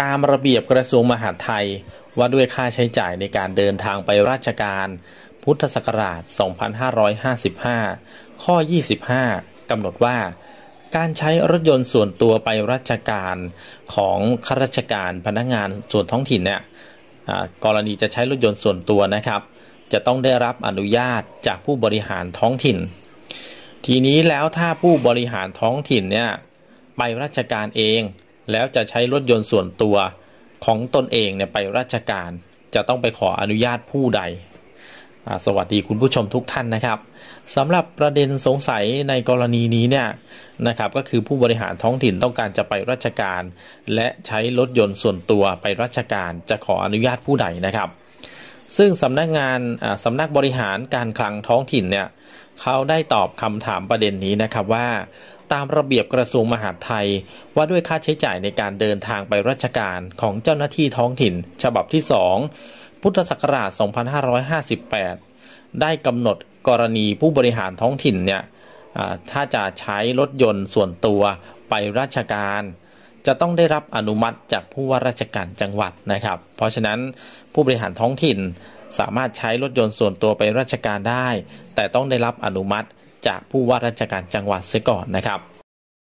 ตามระเบียบกระทรวงมหาดไทยว่าด้วยค่าใช้จ่ายในการเดินทางไปราชการ พุทธศักราช 2555 ข้อ 25 กำหนดว่า การใช้รถยนต์ส่วนตัวไปราชการของข้าราชการพนักงานส่วนท้องถิ่นเนี่ยกรณีจะใช้รถยนต์ส่วนตัวนะครับ จะต้องได้รับอนุญาตจากผู้บริหารท้องถิ่น ทีนี้แล้วถ้าผู้บริหารท้องถิ่นเนี่ยไปราชการเอง แล้วจะใช้รถยนต์ส่วนตัวของตนเองเนี่ยไปราชการ จะต้องไปขออนุญาตผู้ใด สวัสดีคุณผู้ชมทุกท่านนะครับสำหรับประเด็นสงสัยในกรณีนี้เนี่ยนะครับก็คือผู้บริหารท้องถิ่นต้องการจะไปราชการ และใช้รถยนต์ส่วนตัวไปราชการ จะขออนุญาตผู้ใดนะครับ ซึ่งสำนักงานสำนักบริหารการคลังท้องถิ่นเนี่ยเขาได้ตอบคำถามประเด็นนี้นะครับว่า ตามระเบียบกระทรวงมหาดไทย ว่าด้วยค่าใช้จ่ายในการเดินทางไปราชการของเจ้าหน้าที่ท้องถิ่น ฉบับที่ 2 พุทธศักราช 2558 ได้กำหนดกรณีผู้บริหารท้องถิ่นเนี่ยถ้าจะใช้รถยนต์ส่วนตัวไปราชการ จะต้องได้รับอนุมัติจากผู้ว่าราชการจังหวัดนะครับ เพราะฉะนั้นผู้บริหารท้องถิ่นสามารถใช้รถยนต์ส่วนตัวไปราชการได้ แต่ต้องได้รับอนุมัติ จากผู้ว่าราชการจังหวัดเสียก่อนนะครับ